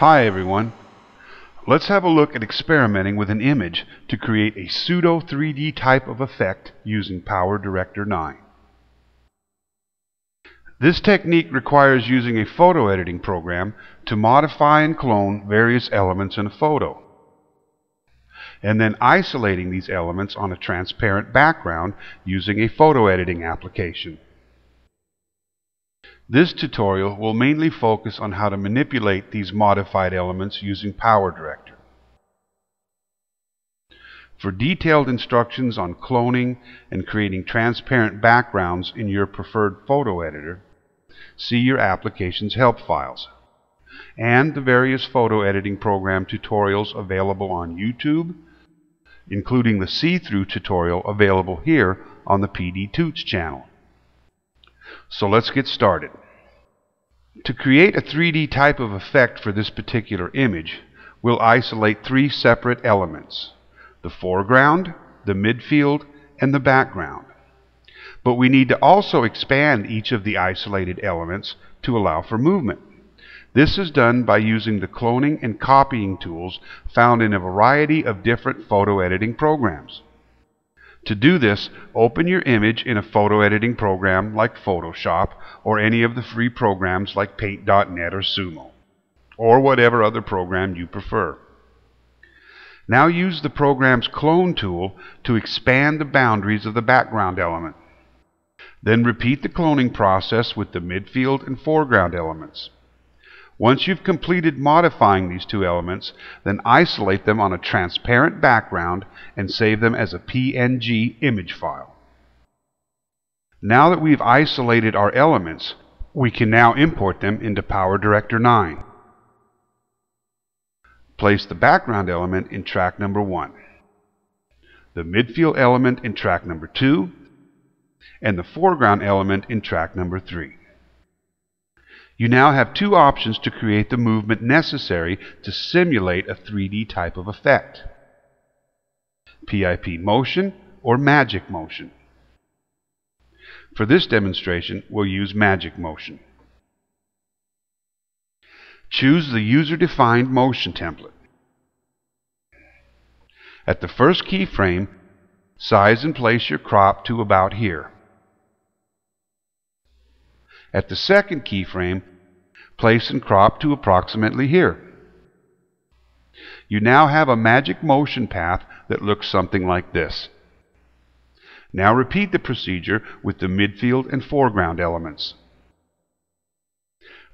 Hi everyone. Let's have a look at experimenting with an image to create a pseudo 3D type of effect using PowerDirector 9. This technique requires using a photo editing program to modify and clone various elements in a photo and then isolating these elements on a transparent background using a photo editing application. This tutorial will mainly focus on how to manipulate these modified elements using PowerDirector. For detailed instructions on cloning and creating transparent backgrounds in your preferred photo editor, see your application's help files and the various photo editing program tutorials available on YouTube, including the see-through tutorial available here on the PDtoots channel. So let's get started. To create a 3D type of effect for this particular image, we'll isolate three separate elements. The foreground, the midfield, and the background. But we need to also expand each of the isolated elements to allow for movement. This is done by using the cloning and copying tools found in a variety of different photo editing programs. To do this, open your image in a photo editing program like Photoshop or any of the free programs like Paint.net or Sumo, or whatever other program you prefer. Now use the program's clone tool to expand the boundaries of the background element. Then repeat the cloning process with the midfield and foreground elements. Once you've completed modifying these two elements, then isolate them on a transparent background and save them as a PNG image file. Now that we've isolated our elements, we can now import them into PowerDirector 9. Place the background element in track number 1, the midfield element in track number 2, and the foreground element in track number 3. You now have two options to create the movement necessary to simulate a 3D type of effect. PIP motion or magic motion. For this demonstration, we'll use magic motion. Choose the user-defined motion template. At the first keyframe, size and place your crop to about here. At the second keyframe, place and crop to approximately here. You now have a magic motion path that looks something like this. Now repeat the procedure with the midfield and foreground elements.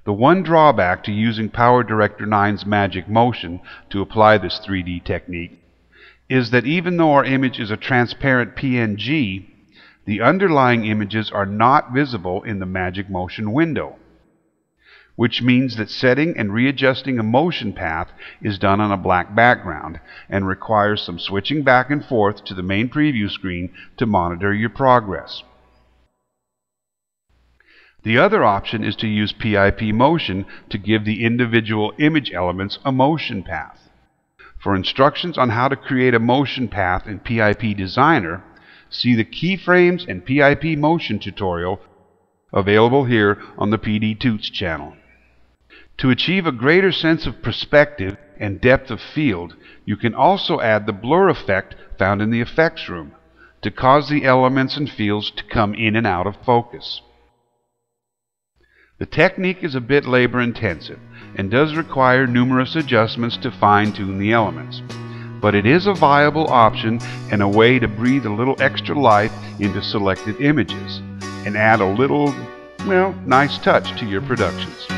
The one drawback to using PowerDirector 9's magic motion to apply this 3D technique is that even though our image is a transparent PNG, the underlying images are not visible in the Magic Motion window, which means that setting and readjusting a motion path is done on a black background and requires some switching back and forth to the main preview screen to monitor your progress. The other option is to use PIP motion to give the individual image elements a motion path. For instructions on how to create a motion path in PIP Designer, see the keyframes and PIP motion tutorial available here on the PDtoots channel. To achieve a greater sense of perspective and depth of field, you can also add the blur effect found in the effects room to cause the elements and fields to come in and out of focus. The technique is a bit labor intensive and does require numerous adjustments to fine tune the elements but it is a viable option and a way to breathe a little extra life into selected images and add a little, well, nice touch to your productions.